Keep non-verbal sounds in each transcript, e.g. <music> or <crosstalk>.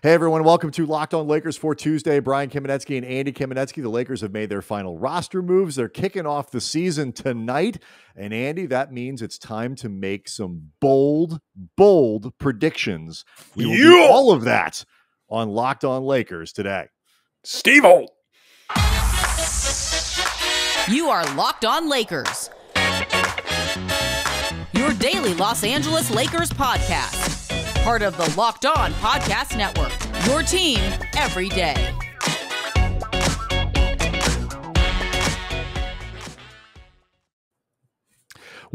Hey everyone, welcome to Locked On Lakers for Tuesday. Brian Kamenetsky and Andy Kamenetsky. The Lakers have made their final roster moves. They're kicking off the season tonight. And Andy, that means it's time to make some bold, bold predictions. We will do all of that on Locked On Lakers today. Steve Holt. You are Locked On Lakers. Your daily Los Angeles Lakers podcast part of the Locked On Podcast Network. Your team every day.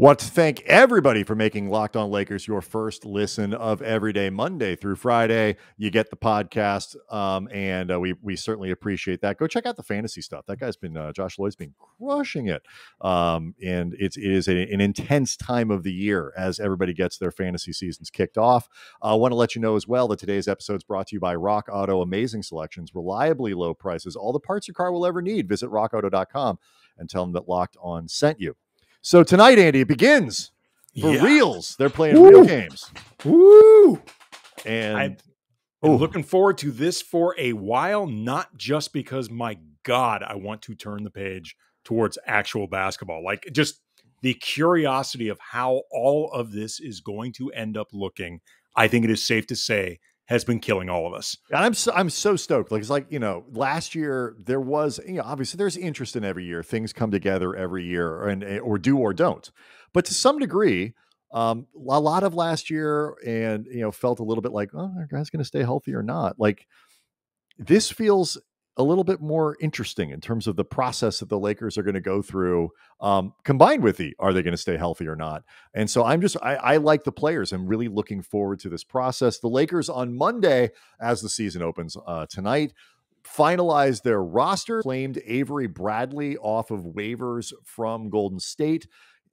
Want to thank everybody for making Locked On Lakers your first listen of every day, Monday through Friday. You get the podcast, um, and uh, we we certainly appreciate that. Go check out the fantasy stuff. That guy's been uh, Josh Lloyd's been crushing it, um, and it's it is a, an intense time of the year as everybody gets their fantasy seasons kicked off. I uh, want to let you know as well that today's episode is brought to you by Rock Auto. Amazing selections, reliably low prices, all the parts your car will ever need. Visit RockAuto.com and tell them that Locked On sent you. So tonight, Andy, it begins for yeah. reals. They're playing Woo. real games. Woo! And I'm looking forward to this for a while, not just because my God, I want to turn the page towards actual basketball. Like just the curiosity of how all of this is going to end up looking. I think it is safe to say has been killing all of us. And I'm so, I'm so stoked. Like it's like you know, last year there was you know obviously there's interest in every year. Things come together every year, and eh, or do or don't. But to some degree, um, a lot of last year, and you know, felt a little bit like, oh, are guys going to stay healthy or not? Like this feels a little bit more interesting in terms of the process that the Lakers are going to go through, um, combined with the are they going to stay healthy or not? And so I'm just I, I, like the players. I'm really looking forward to this process. The Lakers on Monday, as the season opens uh, tonight, finalized their roster, claimed Avery Bradley off of waivers from Golden State.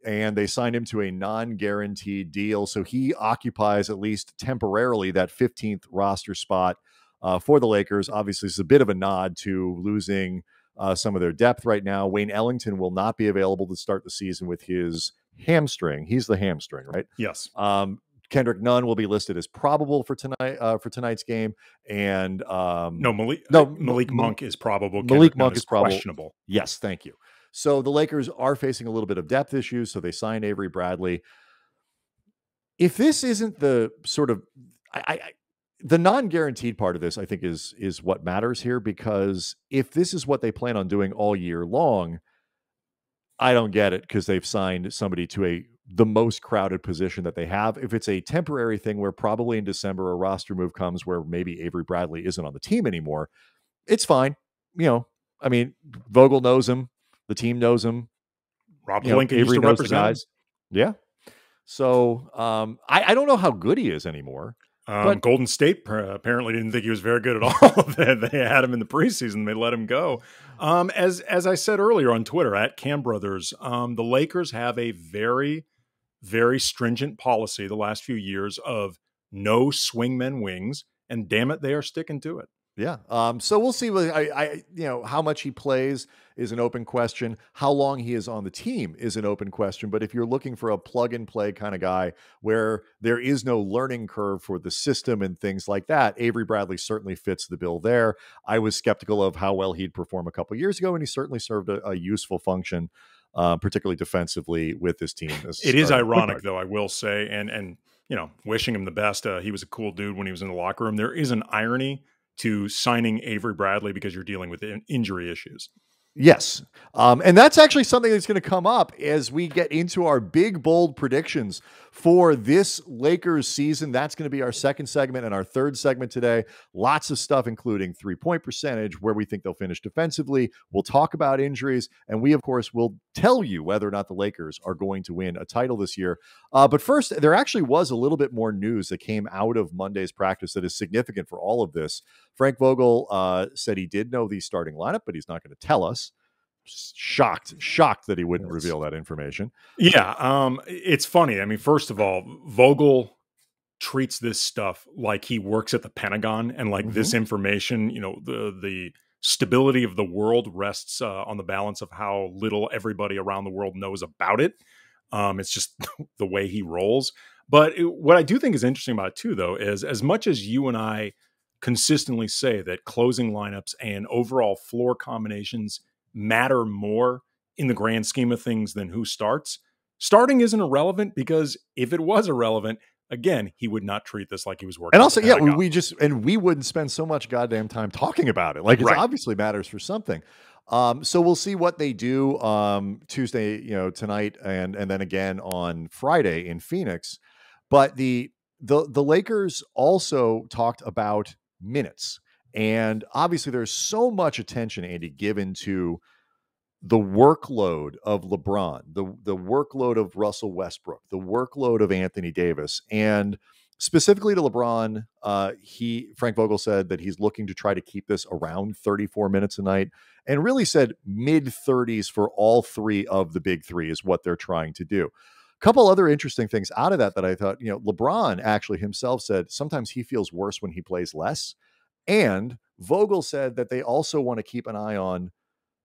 And they signed him to a non guaranteed deal. So he occupies, at least temporarily, that 15th roster spot uh, for the Lakers. Obviously, it's a bit of a nod to losing uh, some of their depth right now. Wayne Ellington will not be available to start the season with his hamstring. He's the hamstring, right? Yes. Um, Kendrick Nunn will be listed as probable for tonight uh, for tonight's game, and um, no Malik no Malik Monk is probable. Malik Kendrick Monk is, is probable. questionable. Yes, thank you. So the Lakers are facing a little bit of depth issues, so they signed Avery Bradley. If this isn't the sort of I, I the non-guaranteed part of this i think is is what matters here because if this is what they plan on doing all year long i don't get it because they've signed somebody to a the most crowded position that they have. If it's a temporary thing where probably in december a roster move comes where maybe avery bradley isn't on the team anymore it's fine you know i mean vogel knows him the team knows him rob Pelinka avery knows the guys. Yeah. So um, I, I don't know how good he is anymore um, but, Golden State apparently didn't think he was very good at <laughs> all. <laughs> they had him in the preseason; they let him go. Um, as as I said earlier on Twitter at Kam Brothers, um, the Lakers have a very, very stringent policy the last few years of no swingmen wings, and damn it, they are sticking to it. Yeah. Um, so we'll see. I, I, you know, how much he plays is an open question. How long he is on the team is an open question. But if you're looking for a plug and play kind of guy where there is no learning curve for the system and things like that, Avery Bradley certainly fits the bill there. I was skeptical of how well he'd perform a couple years ago, and he certainly served a, a useful function, uh, particularly defensively with this team. It is ironic, though, I will say, and and you know, wishing him the best. Uh, he was a cool dude when he was in the locker room. There is an irony to signing Avery Bradley because you're dealing with injury issues. Yes. Um, and that's actually something that's going to come up as we get into our big, bold predictions for this Lakers season. That's going to be our second segment and our third segment today. Lots of stuff, including three point percentage, where we think they'll finish defensively. We'll talk about injuries. And we, of course, will tell you whether or not the Lakers are going to win a title this year. Uh, but first, there actually was a little bit more news that came out of Monday's practice that is significant for all of this. Frank Vogel uh, said he did know the starting lineup, but he's not going to tell us shocked, shocked that he wouldn't reveal that information. Yeah, um, it's funny. I mean, first of all, Vogel treats this stuff like he works at the Pentagon, and like mm-hmm. this information, you know, the the stability of the world rests uh, on the balance of how little everybody around the world knows about it. Um, it's just <laughs> the way he rolls. But it, what I do think is interesting about it too, though, is as much as you and I consistently say that closing lineups and overall floor combinations matter more in the grand scheme of things than who starts. Starting isn't irrelevant because if it was irrelevant, again, he would not treat this like he was working. And also, yeah, we, just and we wouldn't spend so much goddamn time talking about it. Like it right. obviously matters for something. Um, so we'll see what they do um, Tuesday, you know, tonight, and and then again on Friday in Phoenix. But the the the Lakers also talked about minutes, and obviously there's so much attention, Andy, given to the workload of LeBron, the the workload of Russell Westbrook, the workload of Anthony Davis, and specifically to LeBron, uh, he Frank Vogel said that he's looking to try to keep this around 34 minutes a night and really said mid 30s for all three of the big three is what they're trying to do. A couple other interesting things out of that that I thought, you know, LeBron actually himself said sometimes he feels worse when he plays less. And Vogel said that they also want to keep an eye on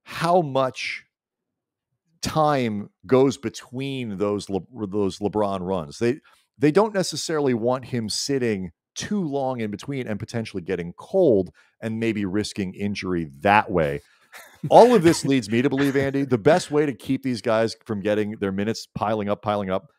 how much time goes between those Le- those LeBron runs. They they don't necessarily want him sitting too long in between and potentially getting cold and maybe risking injury that way. All of this leads me to believe, Andy, the best way to keep these guys from getting their minutes piling up, piling up,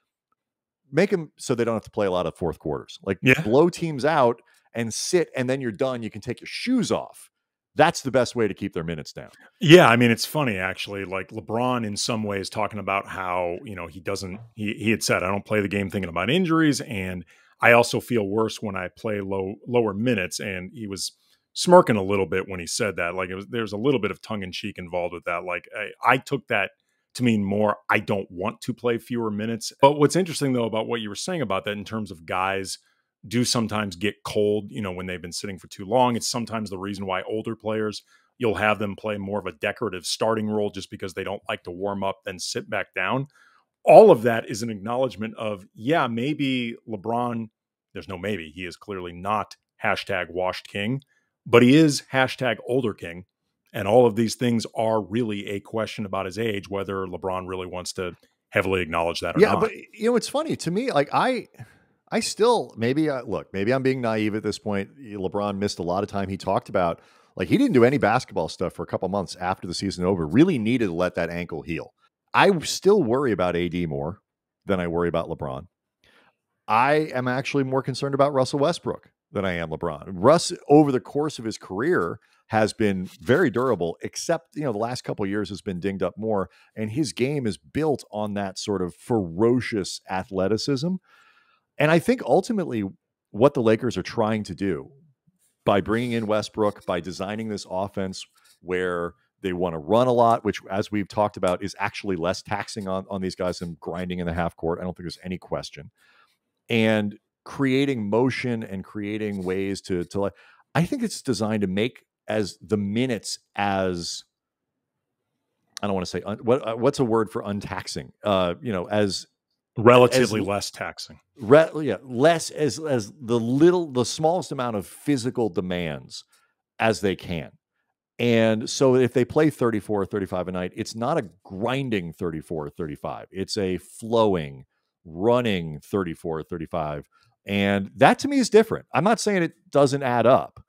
make them so they don't have to play a lot of fourth quarters. Like yeah. blow teams out and sit, and then you're done. You can take your shoes off. That's the best way to keep their minutes down. Yeah, I mean it's funny actually. Like LeBron, in some ways, talking about how you know he doesn't. He he had said, "I don't play the game thinking about injuries," and I also feel worse when I play low lower minutes. And he was smirking a little bit when he said that. Like there's a little bit of tongue in cheek involved with that. Like I, I took that to mean more I don't want to play fewer minutes. But what's interesting though about what you were saying about that in terms of guys do sometimes get cold, you know, when they've been sitting for too long. It's sometimes the reason why older players you'll have them play more of a decorative starting role just because they don't like to warm up then sit back down. All of that is an acknowledgement of, yeah, maybe LeBron, there's no maybe, he is clearly not hashtag washed king but he is hashtag older king. And all of these things are really a question about his age, whether LeBron really wants to heavily acknowledge that or yeah, not. but you know, it's funny to me. Like I, I still maybe I, look, maybe I'm being naive at this point. LeBron missed a lot of time. He talked about like he didn't do any basketball stuff for a couple months after the season over. Really needed to let that ankle heal. I still worry about AD more than I worry about LeBron. I am actually more concerned about Russell Westbrook than I am LeBron. Russ, over the course of his career, has been very durable, except you know the last couple years has been dinged up more, and his game is built on that sort of ferocious athleticism. And I think ultimately, what the Lakers are trying to do by bringing in Westbrook, by designing this offense where they want to run a lot, which, as we've talked about, is actually less taxing on, on these guys than grinding in the half court. I don't think there's any question. And creating motion and creating ways to to like I think it's designed to make as the minutes as I don't want to say un, what uh, what's a word for untaxing uh you know as relatively as, less taxing re, yeah less as as the little the smallest amount of physical demands as they can and so if they play 34 or 35 a night it's not a grinding 34 or 35 it's a flowing running 34 or 35 and that to me is different. I'm not saying it doesn't add up,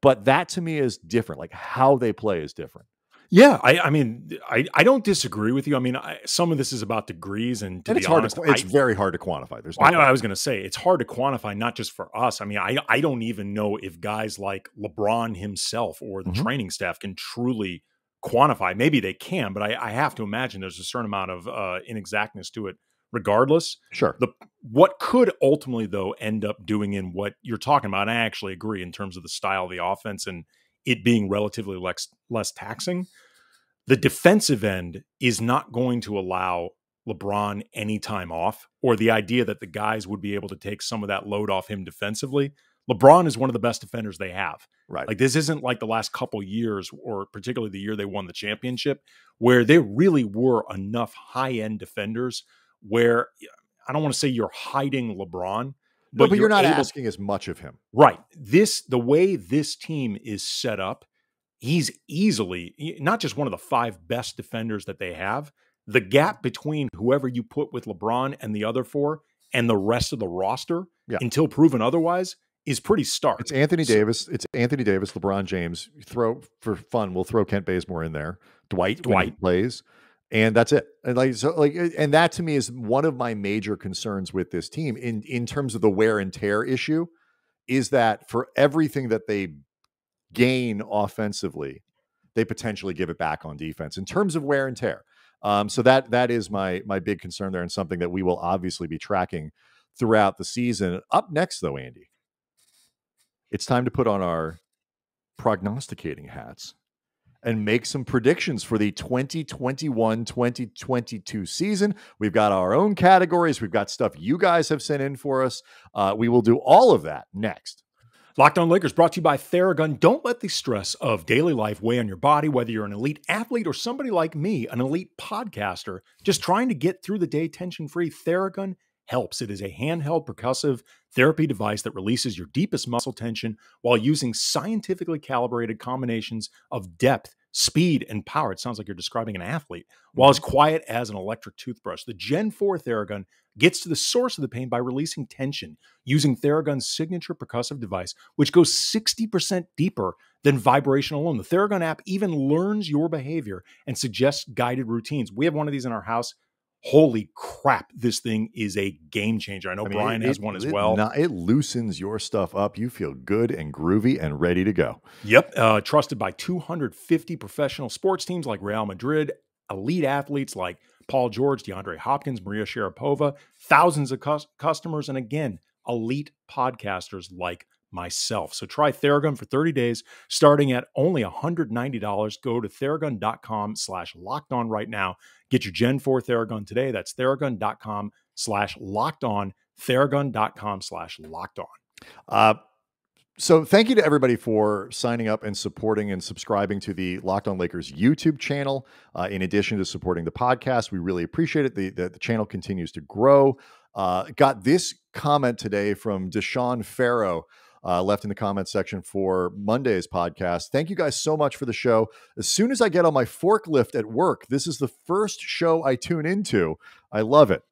but that to me is different. Like how they play is different. Yeah, I, I mean, I, I don't disagree with you. I mean, I, some of this is about degrees, and to and it's be honest, hard. To, it's I, very hard to quantify. There's. No I, I was going to say it's hard to quantify, not just for us. I mean, I I don't even know if guys like LeBron himself or the mm-hmm. training staff can truly quantify. Maybe they can, but I, I have to imagine there's a certain amount of uh, inexactness to it regardless. Sure. The what could ultimately though end up doing in what you're talking about, and I actually agree in terms of the style of the offense and it being relatively less less taxing. The defensive end is not going to allow LeBron any time off, or the idea that the guys would be able to take some of that load off him defensively. LeBron is one of the best defenders they have. Right. Like this isn't like the last couple years, or particularly the year they won the championship, where there really were enough high end defenders where I don't want to say you're hiding LeBron, but, no, but you're, you're, not able, asking as much of him. Right. This the way this team is set up, he's easily not just one of the five best defenders that they have. The gap between whoever you put with LeBron and the other four and the rest of the roster, yeah. until proven otherwise, is pretty stark. It's Anthony So- Davis. It's Anthony Davis, LeBron James. Throw for fun. We'll throw Kent Bazemore in there. Dwight, Dwight. plays, and that's it. And like so, like, and that to me is one of my major concerns with this team in in terms of the wear and tear issue. Is that for everything that they gain offensively, they potentially give it back on defense in terms of wear and tear. Um, so that that is my my big concern there, and something that we will obviously be tracking throughout the season. Up next, though, Andy, it's time to put on our prognosticating hats and make some predictions for the 2021 2022 season. We've got our own categories, we've got stuff you guys have sent in for us. Uh, we will do all of that next. Locked on Lakers brought to you by Theragun. Don't let the stress of daily life weigh on your body, whether you're an elite athlete or somebody like me, an elite podcaster, just trying to get through the day tension free. Theragun helps. It is a handheld percussive therapy device that releases your deepest muscle tension while using scientifically calibrated combinations of depth, speed, and power. It sounds like you're describing an athlete, while as mm-hmm. quiet as an electric toothbrush. The Gen 4 Theragun gets to the source of the pain by releasing tension using Theragun's signature percussive device, which goes 60% deeper than vibration alone. The Theragun app even learns your behavior and suggests guided routines. We have one of these in our house. Holy crap, this thing is a game changer. I know I mean, Brian it- has one as it well. not- it loosens your stuff up. You feel good and groovy and ready to go. Yep. Uh, trusted by 250 professional sports teams like Real Madrid, elite athletes like Paul George, DeAndre Hopkins, Maria Sharapova, thousands of cus- customers, and again, elite podcasters like myself. So try Theragun for 30 days, starting at only $190. Go to theragun.com slash locked on right now. Get your Gen 4 Theragun today. That's theragun.com slash locked on, theragun.com slash locked on. Uh, so thank you to everybody for signing up and supporting and subscribing to the Locked On Lakers YouTube channel. Uh, in addition to supporting the podcast, we really appreciate it. The the, the channel continues to grow. Uh, got this comment today from Deshaun Farrow. Uh, left in the comments section for Monday's podcast. Thank you guys so much for the show. As soon as I get on my forklift at work, this is the first show I tune into. I love it.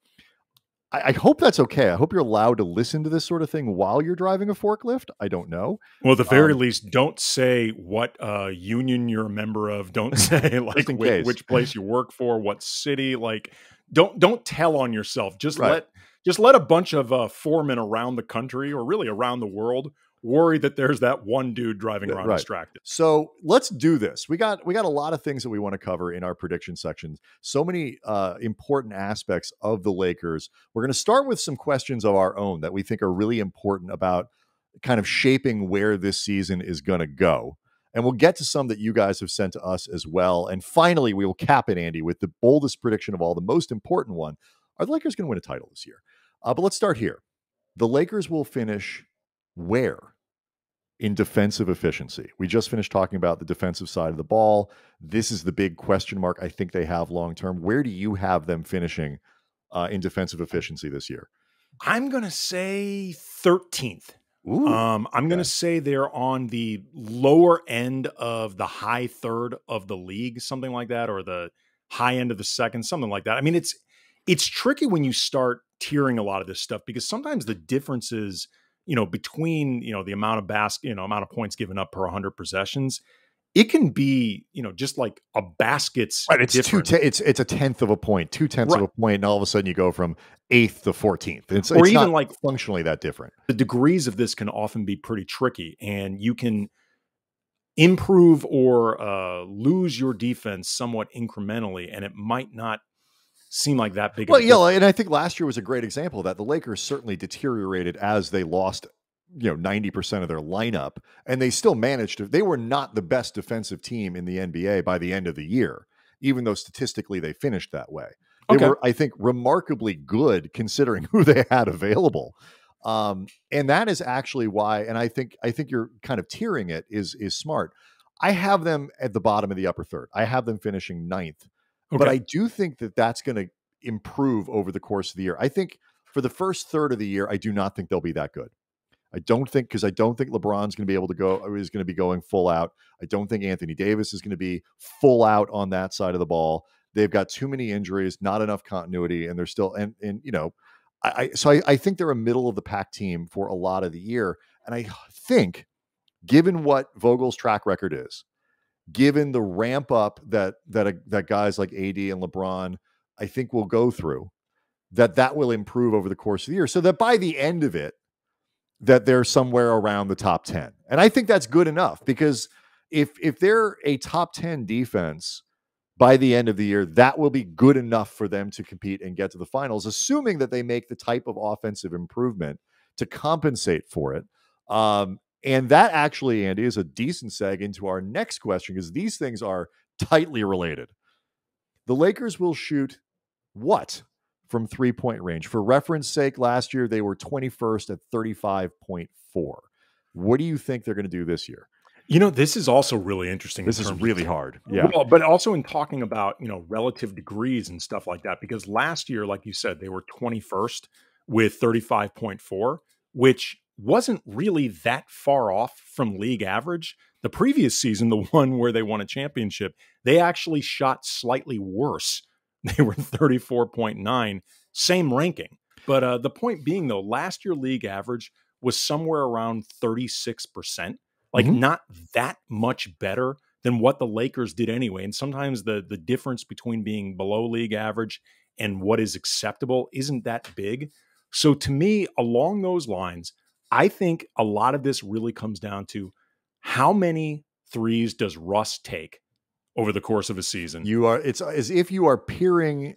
I, hope that's okay. I hope you're allowed to listen to this sort of thing while you're driving a forklift. I don't know. Well, at the very Um, least, don't say what uh, union you're a member of. Don't <laughs> say like which, which place you work for, what city. Like, don't don't tell on yourself. Just Right. let just let a bunch of uh, foremen around the country or really around the world worry that there's that one dude driving around right. distracted. So let's do this. We got we got a lot of things that we want to cover in our prediction sections. So many uh, important aspects of the Lakers. We're going to start with some questions of our own that we think are really important about kind of shaping where this season is going to go. And we'll get to some that you guys have sent to us as well. And finally, we will cap it, Andy, with the boldest prediction of all, the most important one. Are the Lakers going to win a title this year? Uh, but let's start here. The Lakers will finish where in defensive efficiency. We just finished talking about the defensive side of the ball. This is the big question mark I think they have long term. Where do you have them finishing uh, in defensive efficiency this year? I'm gonna say 13th. Ooh, Um, I'm going to say they're on the lower end of the high third of the league, something like that, or the high end of the second, something like that. I mean, it's it's tricky when you start tiering a lot of this stuff because sometimes the differences, you know, between you know the amount of basket, you know, amount of points given up per 100 possessions, it can be you know just like a basket's right. It's two. difference. It's it's a tenth of a point, two tenths of Right. a point, and all of a sudden you go from eighth to fourteenth. It's Or it's even like- functionally that different. the degrees of this can often be pretty tricky and you can improve or uh, lose your defense somewhat incrementally and it might not seem like that big Well, of a yeah, and I think last year was a great example of that. The Lakers certainly deteriorated as they lost, you know, ninety percent of their lineup, and they still managed to. They were not the best defensive team in the NBA by the end of the year, even though statistically they finished that way. They Okay. were, I think, remarkably good considering <laughs> who they had available. Um, and that is actually why, and I think I think you're kind of tiering it is is smart. I have them at the bottom of the upper third. I have them finishing ninth but I do think that that's going to improve over the course of the year. I think for the first third of the year, I do not think they'll be that good. I don't think because I don't think LeBron's going to be able to go or is going to be going full out. I don't think Anthony Davis is going to be full out on that side of the ball. They've got too many injuries, not enough continuity, and they're still and and you know, I, I so I, I think they're a middle of the pack team for a lot of the year. And I think, given what Vogel's track record is, given the ramp up that that uh, that guys like AD and LeBron, I think will go through, that that will improve over the course of the year, so that by the end of it, that they're somewhere around the top ten. And I think that's good enough because if if they're a top ten defense by the end of the year, that will be good enough for them to compete and get to the finals, assuming that they make the type of offensive improvement to compensate for it. Um, and that actually, Andy, is a decent seg into our next question because these things are tightly related. The Lakers will shoot what from three point range? For reference sake, last year they were 21st at 35.4. What do you think they're going to do this year? You know, this is also really interesting. This is really hard. Yeah. Well, but also in talking about, you know, relative degrees and stuff like that, because last year, like you said, they were 21st with 35.4, which wasn't really that far off from league average. The previous season, the <laughs> one where they won a championship, they actually shot slightly worse. <laughs> They were 34.9, same ranking. But uh, the point being, though, last year league average was somewhere around 36% like mm-hmm. not that much better than what the Lakers did anyway. And sometimes the the difference between being below league average and what is acceptable isn't that big. So to me, along those lines, I think a lot of this really comes down to how many threes does Russ take over the course of a season? You are it's as if you are peering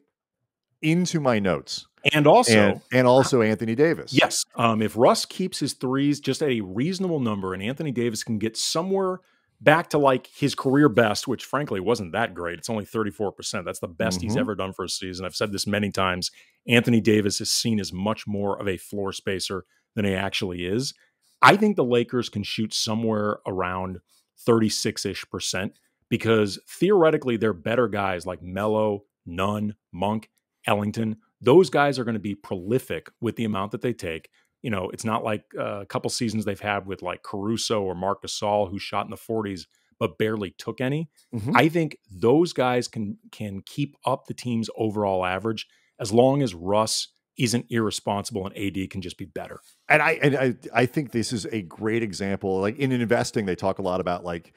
into my notes. And also, and, and, also Anthony Davis. Yes. Um, if Russ keeps his threes just at a reasonable number and Anthony Davis can get somewhere back to like his career best, which frankly wasn't that great. It's only 34%. That's the best mm-hmm. he's ever done for a season. I've said this many times. Anthony Davis is seen as much more of a floor spacer than he actually is. I think the Lakers can shoot somewhere around 36 ish percent because theoretically they're better guys like Melo, Nunn, Monk, Ellington those guys are going to be prolific with the amount that they take. You know, it's not like uh, a couple seasons they've had with like Caruso or Marc Gasol who shot in the 40s but barely took any. Mm-hmm. I think those guys can can keep up the team's overall average as long as Russ isn't irresponsible and AD can just be better. And I and I I think this is a great example. Like in investing, they talk a lot about like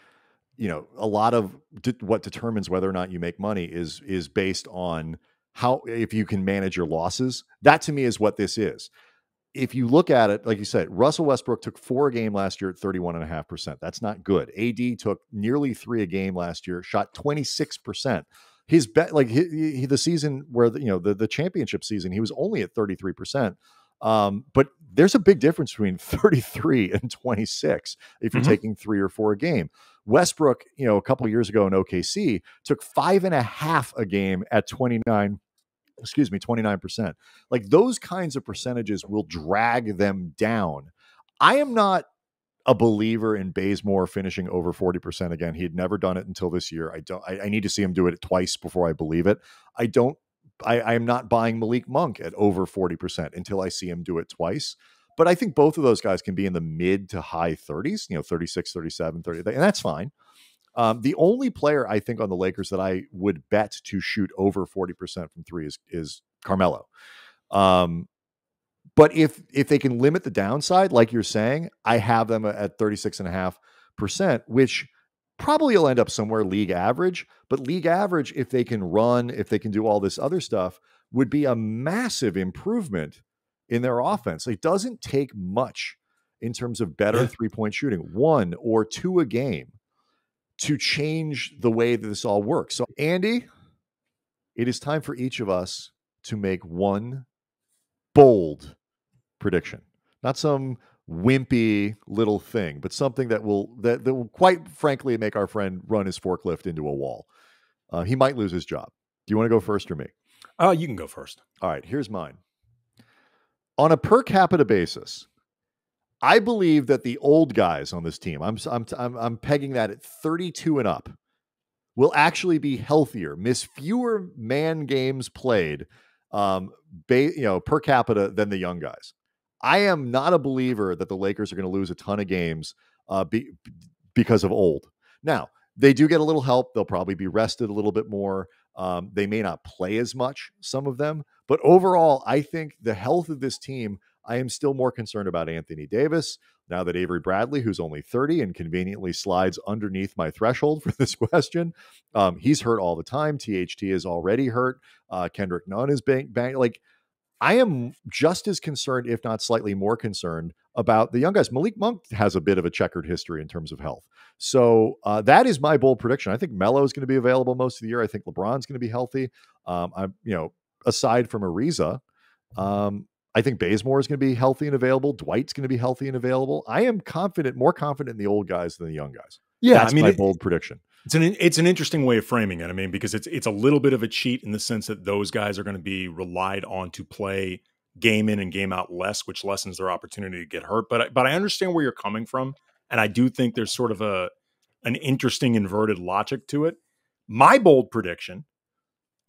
you know a lot of de- what determines whether or not you make money is is based on how if you can manage your losses. That to me is what this is. If you look at it, like you said, Russell Westbrook took four a game last year at 31.5%. That's not good. AD took nearly three a game last year, shot 26%. His bet, like he, he, the season where, the, you know, the, the championship season, he was only at 33%. Um, but there's a big difference between <laughs> 33 and 26 if you're mm-hmm. taking three or four a game. Westbrook, you know, a couple years ago in OKC took five and a half a game at 29 excuse me, 29%. Like those kinds of percentages will drag them down. I am not a believer in Bazemore finishing over 40% again. He had never done it until this year. I don't I, I need to see him do it twice before I believe it. I don't I, I am not buying Malik Monk at over 40% until I see him do it twice. But I think both of those guys can be in the mid to high 30s, you know, 36, 37, 30, and that's fine. Um, the only player I think on the Lakers that I would bet to shoot over 40% from three is, is Carmelo. Um, but if if they can limit the downside, like you're saying, I have them at 36.5%, which probably will end up somewhere league average. But league average, if they can run, if they can do all this other stuff, would be a massive improvement in their offense. It doesn't take much in terms of better yeah. three point shooting, one or two a game to change the way that this all works. So, Andy, it is time for each of us to make one bold prediction, not some wimpy little thing, but something that will that, that will quite frankly make our friend run his forklift into a wall. Uh, he might lose his job. Do you want to go first or me? Uh, you can go first. All right, here's mine. On a per capita basis, I believe that the old guys on this team, I'm, I'm, I'm, I'm pegging that at 32 and up, will actually be healthier, miss fewer man games played, um, ba- you know, per capita than the young guys. I am not a believer that the Lakers are going to lose a ton of games uh, be, because of old. Now, they do get a little help. They'll probably be rested a little bit more. Um, they may not play as much, some of them, but overall, I think the health of this team I am still more concerned about Anthony Davis now that Avery Bradley, who's only 30 and conveniently slides underneath my threshold for this <laughs> question, um, he's hurt all the time. THT is already hurt. Uh, Kendrick Nunn is bang, bang. Like, I am just as concerned, if not slightly more concerned, about the young guys. Malik Monk has a bit of a checkered history in terms of health. So uh, that is my bold prediction. I think Melo is going to be available most of the year. I think LeBron's going to be healthy. Um, I'm, you know, aside from Ariza, um, I think Bazemore is going to be healthy and available. Dwight's going to be healthy and available. I am confident, more confident in the old guys than the young guys. Yeah, That's I mean, my it- bold prediction. It's an it's an interesting way of framing it. I mean, because it's it's a little bit of a cheat in the sense that those guys are going to be relied on to play game in and game out less, which lessens their opportunity to get hurt. But I- but I understand where you're coming from, and I do think there's sort of a an interesting inverted logic to it. My bold prediction: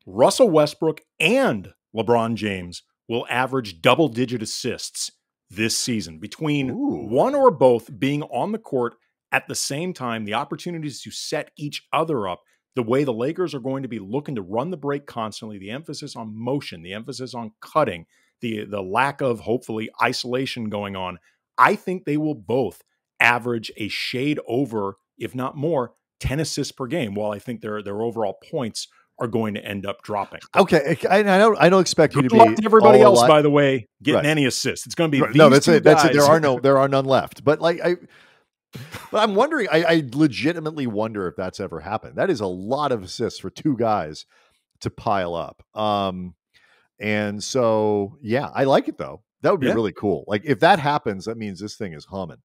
Russell Westbrook and LeBron James will average double digit assists this season between Ooh. one or both being on the court at the same time, the opportunities to set each other up, the way the Lakers are going to be looking to run the break constantly, the emphasis on motion, the emphasis on cutting, the the lack of hopefully isolation going on, I think they will both average a shade over, if not more, 10 assists per game, while I think their their overall points are going to end up dropping. Okay, I, I don't. I don't expect you Good to be to everybody else, by the way, getting Right. any assists. It's going to be Right. no, that's it. That's it. There are no. There are none left. But like I. But I'm wondering. I, I legitimately wonder if that's ever happened. That is a lot of assists for two guys to pile up. Um, and so yeah, I like it though. That would be Yeah. really cool. Like if that happens, that means this thing is humming.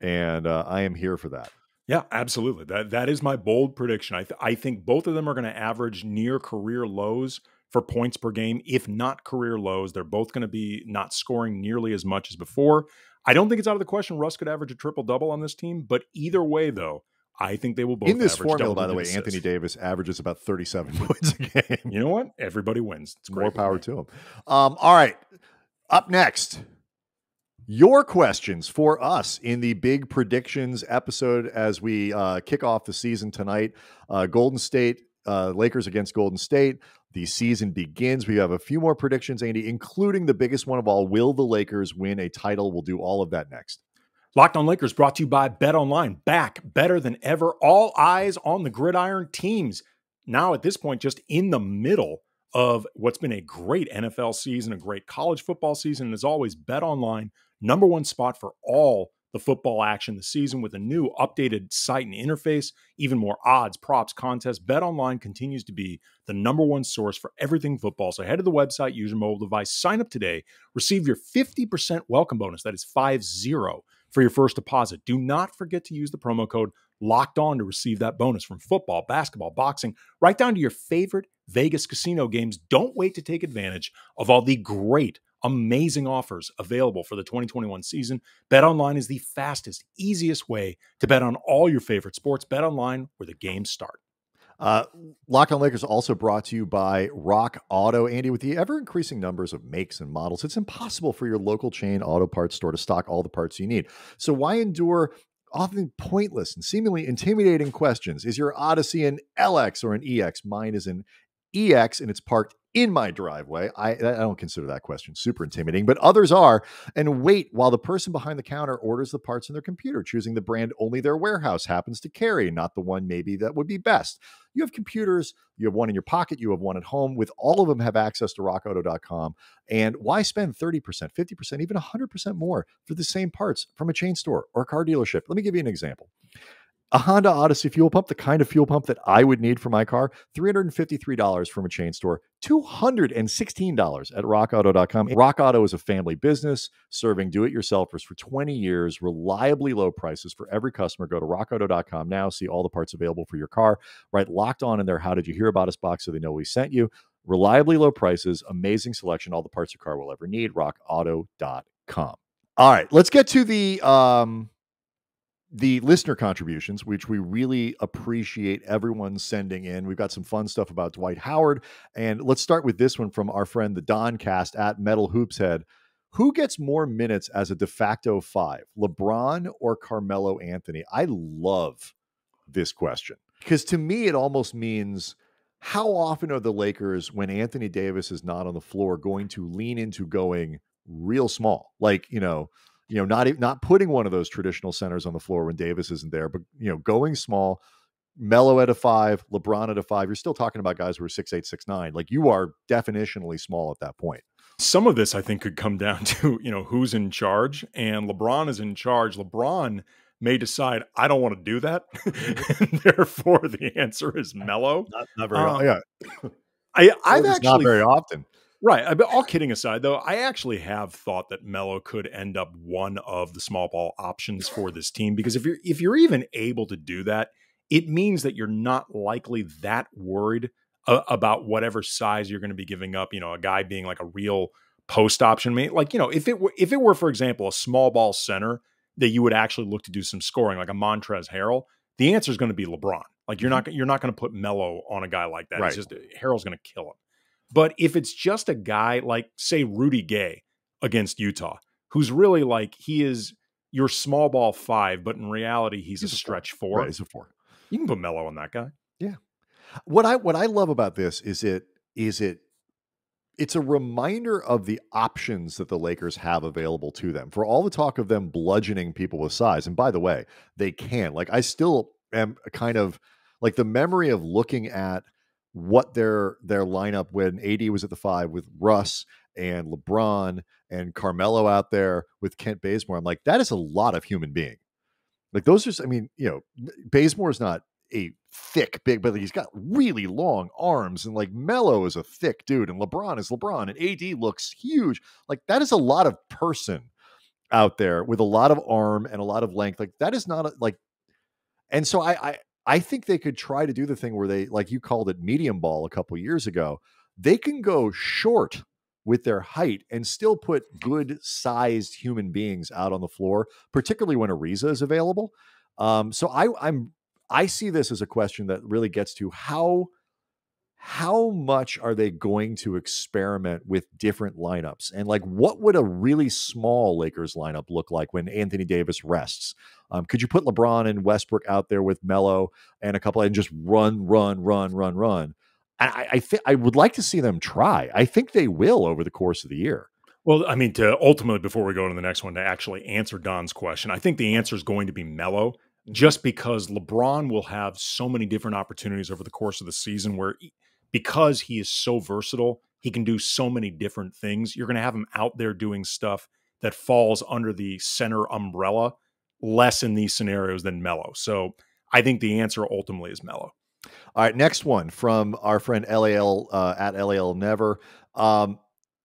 And uh, I am here for that. Yeah, absolutely. That that is my bold prediction. I th- I think both of them are going to average near career lows for points per game, if not career lows. They're both going to be not scoring nearly as much as before. I don't think it's out of the question Russ could average a triple double on this team, but either way, though, I think they will both In this formula, by the way, Anthony. Davis averages about 37 <laughs> points a game. You know what? Everybody wins. It's great More power me. to him. Um, all right. Up next, your questions for us in the big predictions episode as we uh, kick off the season tonight. Uh, Golden State, uh, Lakers against Golden State. The season begins. We have a few more predictions, Andy, including the biggest one of all. Will the Lakers win a title? We'll do all of that next. Locked on Lakers brought to you by Bet Online. Back better than ever. All eyes on the gridiron teams. Now, at this point, just in the middle of what's been a great NFL season, a great college football season. And as always, Bet Online, number one spot for all the football action this season with a new updated site and interface, even more odds, props, contests. Bet Online continues to be the number one source for everything football. So head to the website, use your mobile device, sign up today, receive your 50% welcome bonus. That is 5 0 for your first deposit. Do not forget to use the promo code locked on to receive that bonus from football, basketball, boxing, right down to your favorite Vegas casino games. Don't wait to take advantage of all the great, amazing offers available for the 2021 season. Bet online is the fastest, easiest way to bet on all your favorite sports. Bet online where the games start. Uh, Lock on Lakers also brought to you by Rock Auto. Andy, with the ever increasing numbers of makes and models, it's impossible for your local chain auto parts store to stock all the parts you need. So why endure often pointless and seemingly intimidating questions? Is your Odyssey an LX or an EX? Mine is an EX and it's parked in my driveway. I, I don't consider that question super intimidating, but others are. And wait while the person behind the counter orders the parts in their computer, choosing the brand only their warehouse happens to carry, not the one maybe that would be best. You have computers, you have one in your pocket, you have one at home. With all of them have access to rockauto.com. And why spend 30%, 50%, even 100% more for the same parts from a chain store or a car dealership? Let me give you an example. A Honda Odyssey fuel pump, the kind of fuel pump that I would need for my car, $353 from a chain store, $216 at rockauto.com. Rock Auto is a family business serving do it yourselfers for 20 years, reliably low prices for every customer. Go to rockauto.com now, see all the parts available for your car. Right, locked on in there. How did you hear about us box so they know we sent you? Reliably low prices, amazing selection, all the parts your car will ever need. rockauto.com. All right, let's get to the um the listener contributions, which we really appreciate everyone sending in. We've got some fun stuff about Dwight Howard. And let's start with this one from our friend, the Don Cast at Metal Hoops Head. Who gets more minutes as a de facto five, LeBron or Carmelo Anthony? I love this question because to me, it almost means how often are the Lakers, when Anthony Davis is not on the floor, going to lean into going real small. Like you know, you know, not not putting one of those traditional centers on the floor when Davis isn't there, but you know, going small. Melo at a five, LeBron at a five. You're still talking about guys who are six eight, six nine. Like you are definitionally small at that point. Some of this, I think, could come down <laughs> to you know who's in charge, and LeBron is in charge. LeBron may decide I don't want to do that, <laughs> and therefore the answer is <laughs> Melo. Not, not very. Um, yeah, I I've actually not very often. Right. I- But all kidding aside, though, I actually have thought that Melo could end up one of the small ball options for this team because if you're if you're even able to do that, it means that you're not likely that worried uh, about whatever size you're going to be giving up. You know, a guy being like a real post option mate. Like you know, if it were if it were for example a small ball center that you would actually look to do some scoring, like a Montrezl Harrell, the answer is going to be LeBron. Like you're mm-hmm. not you're not going to put Melo on a guy like that. Right. It's just uh, Harrell's going to kill him. But if it's just a guy like, say, Rudy Gay against Utah, who's really like he is your small ball five, but in reality he's, He's a a four. stretch four. Right, it's a four. You can put Melo on that guy. Yeah. What I what I love about this is it is it it's a reminder of the options that the Lakers have available to them. For all the talk of them bludgeoning people with size, and by the way, they can. Like I still am kind of like the memory of looking at what their their lineup when AD was at the five with Russ and LeBron and Carmelo out there with Kent Bazemore. I'm like, that is a lot of human being. Like those are, I mean, you know, Bazemore is not a thick, big, but he's got really long arms, and like Melo is a thick dude, and LeBron is LeBron, and AD looks huge. Like that is a lot of person out there with a lot of arm and a lot of length. Like that is not a, like, and so I, I, I think they could try to do the thing where they, like you called it, medium ball a couple years ago. They can go short with their height and still put good sized human beings out on the floor, particularly when Ariza is available. Um, so I, I'm I see this as a question that really gets to how how much are they going to experiment with different lineups and like what would a really small Lakers lineup look like when Anthony Davis rests? Um, could you put LeBron and Westbrook out there with Melo and a couple and just run, run, run, run, run? I, I think I would like to see them try. I think they will over the course of the year. Well, I mean, to ultimately, before we go to the next one, to actually answer Don's question, I think the answer is going to be Melo, just because LeBron will have so many different opportunities over the course of the season where, he- because he is so versatile, he can do so many different things. You're going to have him out there doing stuff that falls under the center umbrella less in these scenarios than Melo. So I think the answer ultimately is Melo. All right, next one from our friend LAL uh, at LAL Never. Um,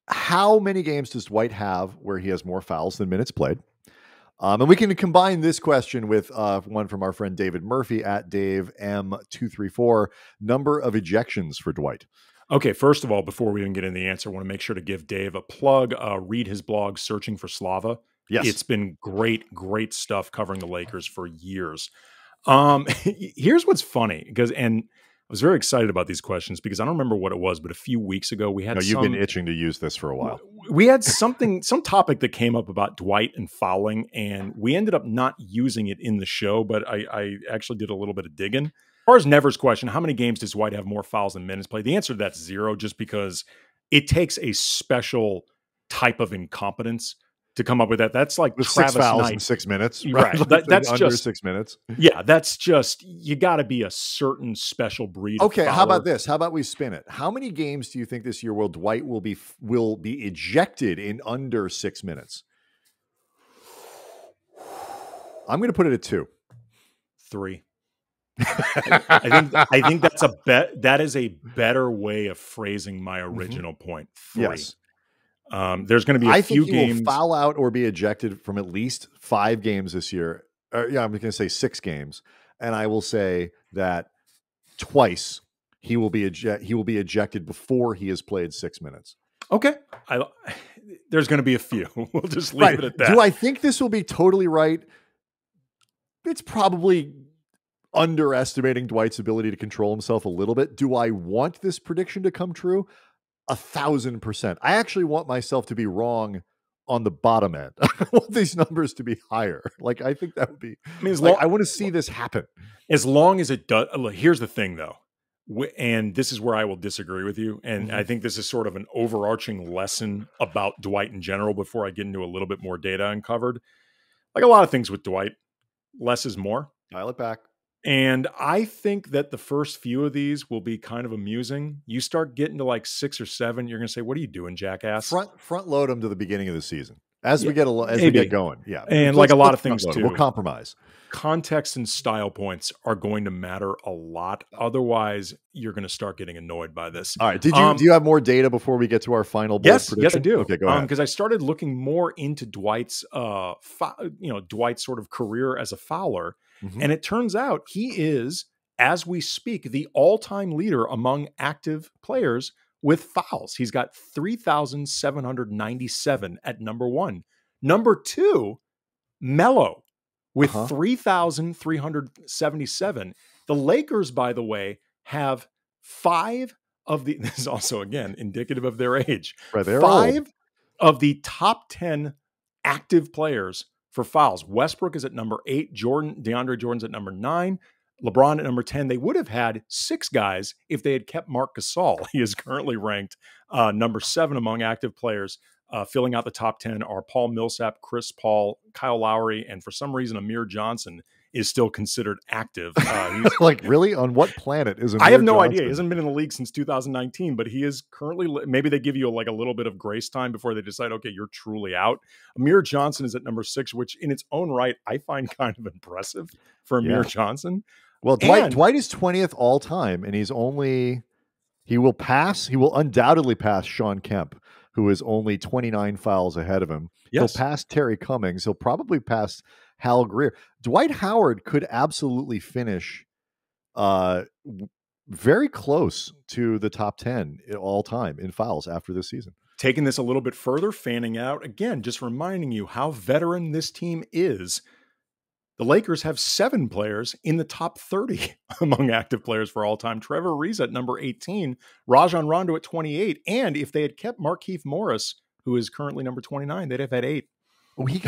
how many games does Dwight have where he has more fouls than minutes played? Um, and we can combine this question with uh, one from our friend David Murphy at Dave M234 number of ejections for Dwight. Okay, first of all, before we even get into the answer, I want to make sure to give Dave a plug. Uh, read his blog, Searching for Slava. Yes. It's been great, great stuff covering the Lakers for years. Um, <laughs> here's what's funny because, and was very excited about these questions because I don't remember what it was, but a few weeks ago we had no, you've some, been itching to use this for a while. we had something, some topic that came up about Dwight and fouling, and we ended up not using it in the show, but I, I actually did a little bit of digging. As far as Never's question, how many games does Dwight have more fouls than minutes played? The answer to that's zero, just because it takes a special type of incompetence to come up with that. That's like Travis six fouls Knight. in six minutes, <laughs> Right. Like, That- that's under just- six minutes. <laughs> Yeah, that's just you got to be a certain special breed. of Okay, how about this? How about we spin it? How many games do you think this year will Dwight will be will be ejected in under six minutes? I'm going to put it at two. Three. I think I think that's a bet. That is a better way of phrasing my original point. Three. Mm-hmm. Yes. Um, there's going to be a I few think he games. will foul out or be ejected from at least five games this year. Or, yeah, I'm going to say six games, and I will say that twice he will be eject he will be ejected before he has played six minutes. okay, I, <sighs> there's going to be a few. <laughs> We'll just leave it at that. Do I think this will be totally right? It's probably underestimating Dwight's ability to control himself a little bit. Do I want this prediction to come true? A thousand percent. I actually want myself to be wrong on the bottom end. <laughs> I want these numbers to be higher. <laughs> Like I think that would be. I mean, Like, long, I want to see this happen. as long as it does. Look, here's the thing, though. and this is where I will disagree with you. And mm-hmm. I think this is sort of an overarching lesson about Dwight in general before I get into a little bit more data uncovered. Like a lot of things with Dwight, less is more. Dial it back. And I think that the first few of these will be kind of amusing. You start getting to like six or seven, you're going to say, "What are you doing, jackass?" Front front load them to the beginning of the season as yeah, we get a, as maybe. we get going. Yeah, and like a lot of things too. We'll compromise. Context and style points are going to matter a lot. Otherwise, you're going to start getting annoyed by this. All right. Did you um, do you have more data before we get to our final? yes, prediction? yes, I do. Okay, go ahead. Because um, I started looking more into Dwight's, uh, you know, Dwight's sort of career as a fouler, mm-hmm. and it turns out he is as we speak, the all time leader among active players with fouls. He's got 3,797 at number one. Number two, Melo with uh-huh. 3,377. The Lakers, by the way, have five of the, <laughs> this is also, again, indicative of their age. Right, five old. of the top 10 active players for fouls. Westbrook is at number eight. Jordan, DeAndre Jordan's at number nine. LeBron at number 10, they would have had six guys if they had kept Marc Gasol. <laughs> He is currently ranked uh, number seven among active players. Uh, filling out the top 10 are Paul Millsap, Chris Paul, Kyle Lowry, and for some reason, Amir Johnson is still considered active. Uh, <laughs> like, really? On what planet is Amir I have no Johnson? idea. He hasn't been in the league since 2019, but he is currently, maybe they give you like a little bit of grace time before they decide, okay, you're truly out. Amir Johnson is at number six, which in its own right, I find <laughs> kind of impressive for Amir yeah. Johnson. Well, Dwight, and, Dwight is 20th all time, and he's only he will pass. He will undoubtedly pass Shawn Kemp, who is only 29 fouls ahead of him. Yes. He'll pass Terry Cummings. He'll probably pass Hal Greer. Dwight Howard could absolutely finish uh, very close to the top 10 all time in fouls after this season. Taking this a little bit further, fanning out again, just reminding you how veteran this team is the Lakers have seven players in the top 30 <laughs> among active players for all time. Trevor Ariza at number 18, Rajon Rondo at 28. And if they had kept Markieff Morris, who is currently number 29, they'd have had eight. Oh, <laughs> he <laughs>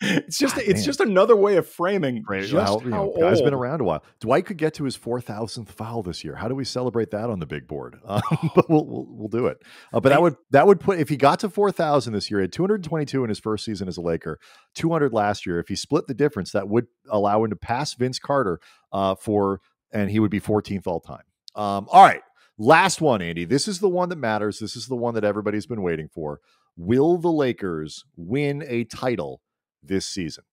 it's just it's man. just another way of framing just how, you know, Guy's been around a while. Dwight could get to his four thousandth foul this year. How do we celebrate that on the big board? Uh, <laughs> but we'll, we'll, we'll do it. Uh, but that would that would put if he got to four thousand this year, he had two hundred twenty two in his first season as a Laker, two hundred last year. If he split the difference, that would allow him to pass Vince Carter uh, for, and he would be fourteenth all time. Um, all right, last one, Andy. This is the one that matters. This is the one that everybody's been waiting for. Will the Lakers win a title this season?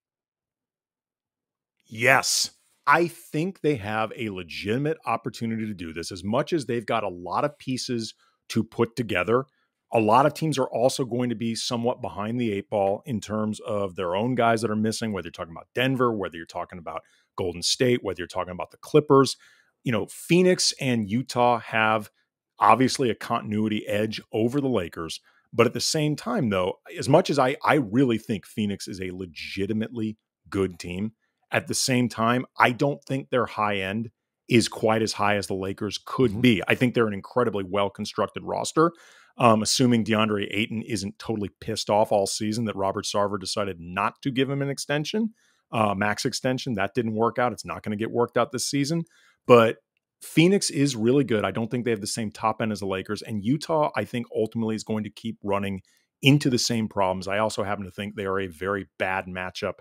Yes. I think they have a legitimate opportunity to do this as much as they've got a lot of pieces to put together. A lot of teams are also going to be somewhat behind the eight ball in terms of their own guys that are missing, whether you're talking about Denver, whether you're talking about Golden State, whether you're talking about the Clippers. You know, Phoenix and Utah have obviously a continuity edge over the Lakers. But at the same time, though, as much as I, I really think Phoenix is a legitimately good team, at the same time, I don't think their high end is quite as high as the Lakers could mm-hmm. be. I think they're an incredibly well constructed roster. Um, assuming DeAndre Ayton isn't totally pissed off all season that Robert Sarver decided not to give him an extension, uh, max extension. That didn't work out. It's not going to get worked out this season. But Phoenix is really good. I don't think they have the same top end as the Lakers. And Utah, I think, ultimately is going to keep running into the same problems. I also happen to think they are a very bad matchup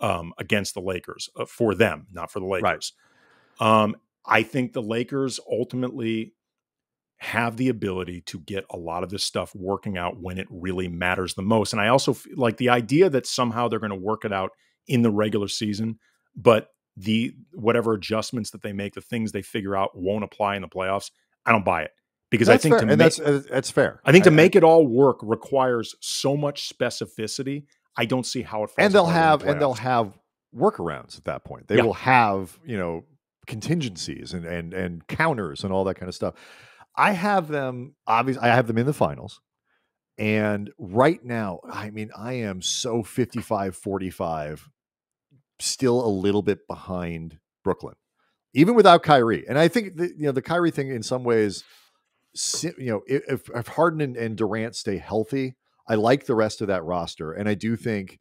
um, against the Lakers uh, for them, not for the Lakers. Right. Um, I think the Lakers ultimately have the ability to get a lot of this stuff working out when it really matters the most. And I also like the idea that somehow they're going to work it out in the regular season, but the whatever adjustments that they make, the things they figure out won't apply in the playoffs. I don't buy it because that's I think fair. to make, that's uh, that's fair. I think to make it all work requires so much specificity. I don't see how it. and they'll have the and they'll have workarounds at that point. They yeah. will have you know contingencies and and and counters and all that kind of stuff. I have them obviously. I have them in the finals. And right now, I mean, I am so 55 45 still a little bit behind Brooklyn, even without Kyrie. And I think the, you know the Kyrie thing in some ways, you know, if, if Harden and, and Durant stay healthy, I like the rest of that roster, and I do think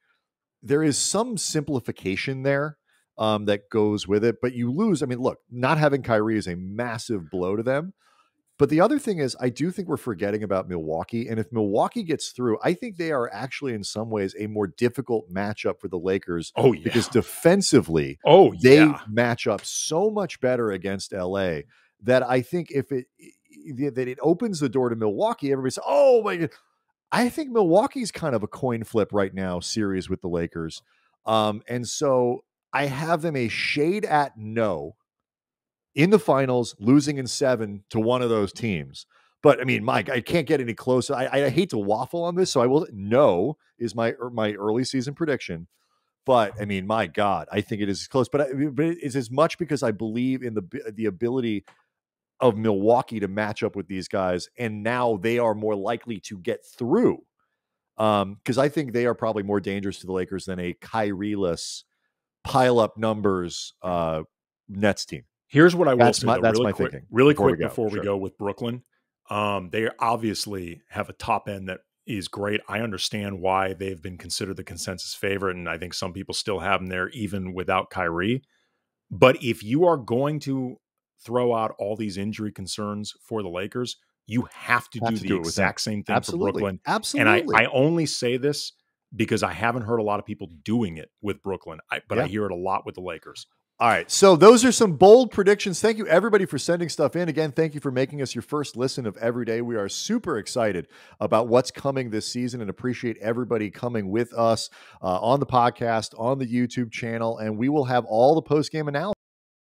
there is some simplification there um, that goes with it. But you lose. I mean, look, not having Kyrie is a massive blow to them. But the other thing is, I do think we're forgetting about Milwaukee. And if Milwaukee gets through, I think they are actually, in some ways, a more difficult matchup for the Lakers. Oh, yeah. Because defensively, oh, they yeah. match up so much better against LA that I think if it that it opens the door to Milwaukee, everybody says, "Oh my god." I think Milwaukee's kind of a coin flip right now series with the Lakers. Um, and so I have them a shade at no in the finals, losing in seven to one of those teams. But I mean, Mike, I can't get any closer. I, I hate to waffle on this, so I will. No is my my early season prediction. But I mean, my God, I think it is close. But, I, but it's as much because I believe in the the ability of Milwaukee to match up with these guys, and now they are more likely to get through. Um, because I think they are probably more dangerous to the Lakers than a Kyrie-less pile up numbers uh Nets team. Here's what I will That's say. my- though, that's really my quick, thinking Really before we quick before we Sure. go with Brooklyn, um, they obviously have a top end that is great. I understand why they've been considered the consensus favorite, and I think some people still have them there even without Kyrie. But if you are going to throw out all these injury concerns for the Lakers, you have to Have do to the do exact same thing Absolutely. for Brooklyn. Absolutely. And I, I only say this because I haven't heard a lot of people doing it with Brooklyn, I, but I hear it a lot with the Lakers. All right. So those are some bold predictions. Thank you everybody for sending stuff in. Again, thank you for making us your first listen of every day. We are super excited about what's coming this season and appreciate everybody coming with us uh, on the podcast, on the YouTube channel, and we will have all the post game analysis.